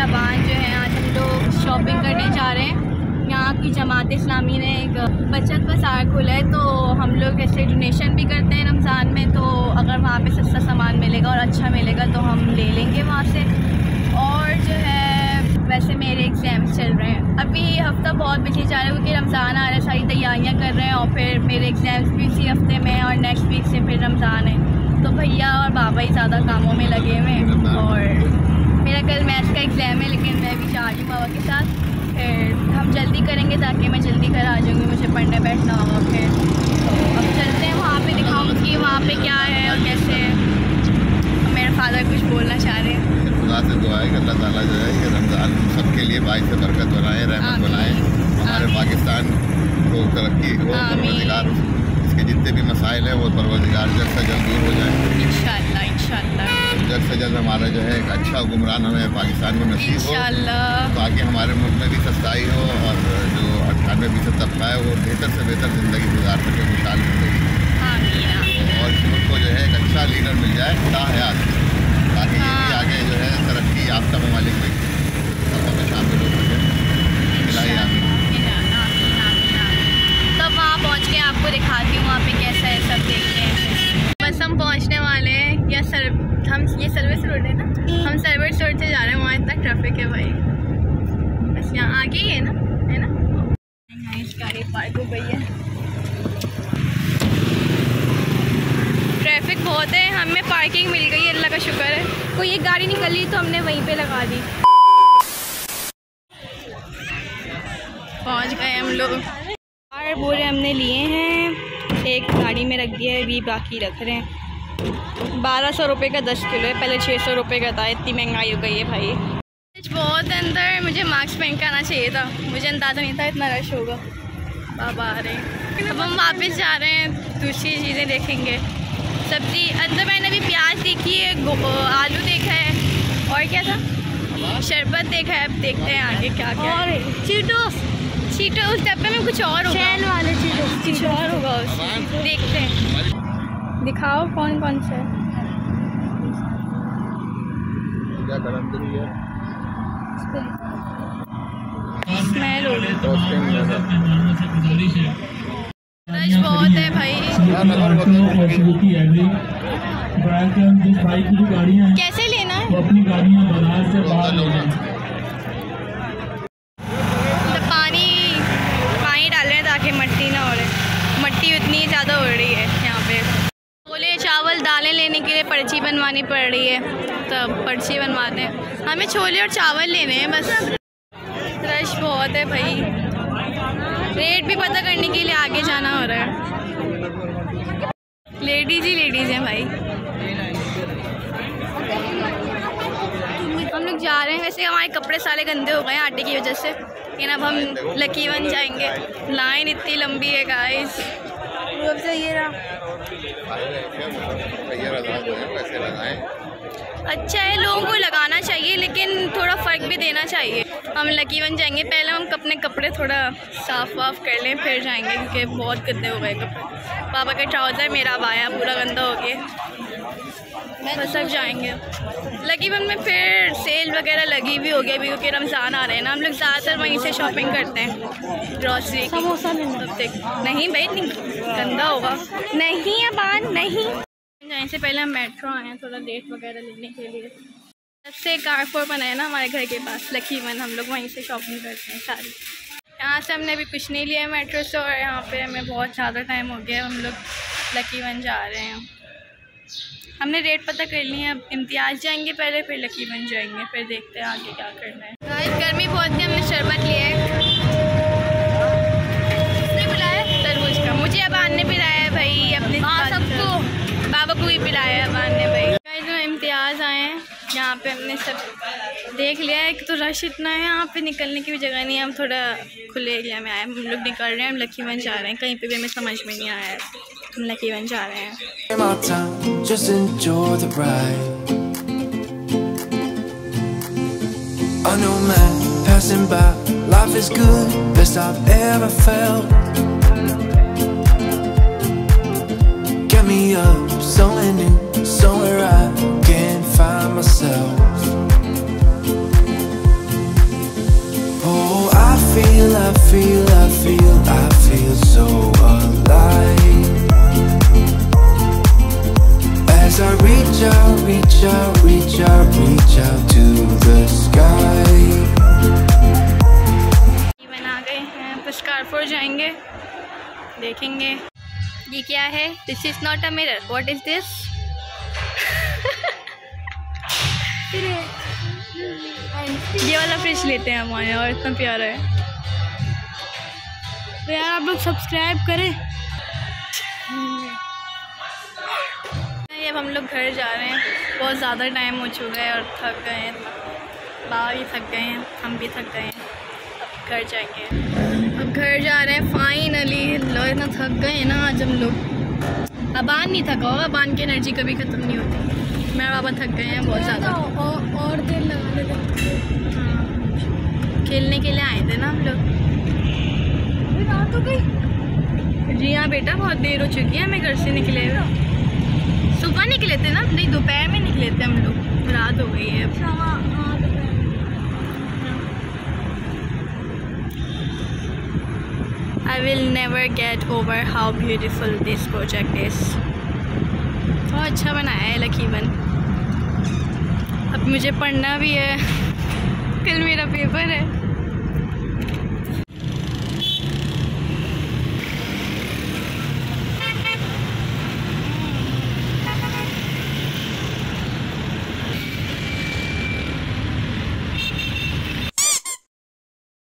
रबान जो है, आज हम लोग शॉपिंग करने जा रहे हैं। यहाँ की जमात इस्लामी ने एक बचत बाज़ार खोला है तो हम लोग ऐसे डोनेशन भी करते हैं रमज़ान में तो अगर वहाँ पे सस्ता सामान मिलेगा और अच्छा मिलेगा तो हम ले लेंगे वहाँ से। और जो है, वैसे मेरे एग्ज़ाम्स चल रहे हैं। अभी हफ़्ता बहुत बिज़ी जा रहा है, क्योंकि रमज़ान आ रहा है, सारी तैयारियाँ कर रहे हैं, और फिर मेरे एग्ज़ाम्स भी इसी हफ़्ते में और नेक्स्ट वीक से फिर रमज़ान है। तो भैया और बाबा ही ज़्यादा कामों में लगे हुए हैं, और मेरा कल मैथ्स का एग्ज़ाम है लेकिन मैं भी जा रही हूँ बाबा के साथ। फिर हम जल्दी करेंगे ताकि मैं जल्दी घर आ जाऊँगी मुझे पढ़ने बैठना होगा फिर। अब चलते हैं वहाँ पे दिखाऊँगी वहाँ पे क्या है और कैसे मेरे फादर कुछ बोलना चाह रहे हैं। खुदा से दुआ है कि अल्लाह ताला जो है ये रमज़ान सबके लिए बाइस से बरकत बनाए रहमत बनाए। हमारे पाकिस्तान को तरक्की हो परवरदिगार इसके जितने भी मसाइल हैं वो परवरदिगार जल्द से जल्द दूर हो जाए। इंशाल्लाह इंशाल्लाह। जल्द से जल्द हमारा जो है एक अच्छा हुक्मरान हमें पाकिस्तान में नसीब हो। ताकि हमारे मुल्क में भी सस्ताई हो और जो अट्ठानवे फ़ीसद तबका है वो बेहतर से बेहतर ज़िंदगी गुजार सके खुशहाल ज़िंदगी। और इस मुल्क को जो है एक अच्छा लीडर मिल जाए ताहयात ताकि ये भी हाँ। आगे जो है तरक्की याफ्ता ममालिक में सब में शामिल हो सके इलाही आमीन तब वहाँ पहुँच के आपको दिखाती हूँ वहाँ पे कैसा है सब देखते हैं बस हम पहुँचने वाले हैं या सर हम ये सर्विस रोड है ना हम सर्विस रोड से जा रहे हैं वहाँ इतना ट्रैफ़िक है भाई बस यहाँ आगे ही है ना है ना यहाँ इस गाड़ी पार्क हो गई है ट्रैफ़िक बहुत है हमें पार्किंग मिल गई, अल्लाह का शुक्र है। कोई एक गाड़ी निकली तो हमने वहीं पे लगा दी। पहुँच गए हम लोग। और बोरे हमने लिए हैं। एक गाड़ी में रख दिया है, अभी बाकी रख रहे हैं। बारह सौ रुपये का दस किलो है, पहले छः सौ रुपये का था, इतनी महँगाई हो गई है भाई। बहुत अंदर, मुझे मास्क पहन के आना चाहिए था। मुझे अंदाज़ा नहीं था इतना रश होगा। बाबा आ रहे हैं अब हम वापस जा रहे हैं, दूसरी चीज़ें देखेंगे। सब्ज़ी अंदर मैंने अभी प्याज देखी है आलू देखा है और क्या था? शरबत देखा है अब देखते हैं आगे क्या क्या और चीटोस चीटो उस डब्बे में कुछ और होगा। वाले चीटोस कुछ और होगा उसमें देखते हैं। दिखाओ कौन कौन से है। स्मेल हो रही बहुत है भाई। जिस बाइक की भी गाड़ियाँ हैं कैसे लेना है? वो अपनी गाड़ियाँ बाज़ार से बाहर ले जाएँ तो पानी पानी डाल रहे हैं ताकि मिट्टी ना हो रही मट्टी उतनी ज़्यादा हो रही है यहाँ पे। छोले चावल दालें लेने के लिए पर्ची बनवानी पड़ रही है। तो पर्ची बनवाते हैं। हमें छोले और चावल लेने हैं बस। रश बहुत है भाई। रेट भी पता करने के लिए आगे जाना हो रहा है। लेडीज़ ही लेडीज़ हैं भाई। हम लोग जा रहे हैं। वैसे हमारे कपड़े सारे गंदे हो गए हैं आटे की वजह से। लेकिन अब हम लकीवन जाएँगे। लाइन इतनी लंबी है गाइस से ये रहा अच्छा है, लोगों को लगाना चाहिए, लेकिन थोड़ा फ़र्क भी देना चाहिए। हम लकीवन जाएँगे। पहले हम अपने कपड़े थोड़ा साफ़ वाफ कर लें, फिर जाएँगे, क्योंकि बहुत गंदे हो गए कपड़े। पापा का ट्राउज़र मेरा आया, पूरा गंदा हो गया। बस अब जाएँगे। लकीवन में फिर सेल वगैरह लगी भी होगी अभी क्योंकि रमज़ान आ रहे हैं ना। हम लोग ज़्यादातर वहीं से शॉपिंग करते हैं ग्रॉसरी समोसा नहीं। भाई नहीं गंदा होगा। नहीं अबान नहीं। जाने से पहले हम मेट्रो आए हैं थोड़ा डेट वगैरह लेने के लिए। सबसे कारपोर बनाया ना हमारे घर के पास लकीवन हम लोग वहीं से शॉपिंग करते हैं सारी। यहाँ से हमने अभी कुछ नहीं लिया है मेट्रो से और यहाँ पे हमें बहुत ज़्यादा टाइम हो गया हम लोग लकीवन जा रहे हैं। हमने रेट पता कर लिया है अब इम्तियाज़ जाएँगे पहले फिर लकीवन जाएँगे फिर देखते हैं आगे क्या करना है। गाइस गर्मी बहुत थी हमने शरबत लिया है। किसने पिलाया? तरबूज का। मुझे अब आने पिलाया है भाई अपने हाँ सबको। बाबा को भी पिलाया है अब आने भाई। गाइस हम इम्तियाज़ आए हैं यहाँ पे हमने सब देख लिया है कि तो रश इतना है यहाँ पे निकलने की भी जगह नहीं है हम थोड़ा खुले एरिया में आए हम लोग निकल रहे हैं हम लकीवन जा रहे हैं कहीं पे भी हमें समझ में नहीं आया है। हम लकीवन जा रहे हैं। My time, just enjoy the ride. I know man passing by, life is good, best I've ever felt. देखेंगे। ये क्या है? This is not a mirror is this ये वाला फ्रिज लेते हैं हमारे और इतना प्यारा है। तो यार आप लोग सब्सक्राइब करें। अब हम लोग घर जा रहे हैं। बहुत ज़्यादा टाइम हो चुका है और थक गए हैं। बाबा भी थक गए हैं हम भी थक गए हैं। अब घर जाएँगे। अब घर जा रहे हैं फाइनली लो इतना थक गए हैं ना आज हम लोग। अबान नहीं थका होगा अबान की एनर्जी कभी ख़त्म नहीं होती। मेरा बाबा थक गए हैं बहुत ज़्यादा। और देर लगा देते खेलने के लिए आए थे ना हम लोग। रात हो गई। जी हाँ बेटा बहुत देर हो चुकी है हमें घर से निकले हुए। सुबह निकले थे ना? नहीं दोपहर में निकले थे हम लोग। रात हो गई है। I will never get over how beautiful this project is. बहुत अच्छा बनाया है लकीबन अब मुझे पढ़ना भी है। कल मेरा पेपर है।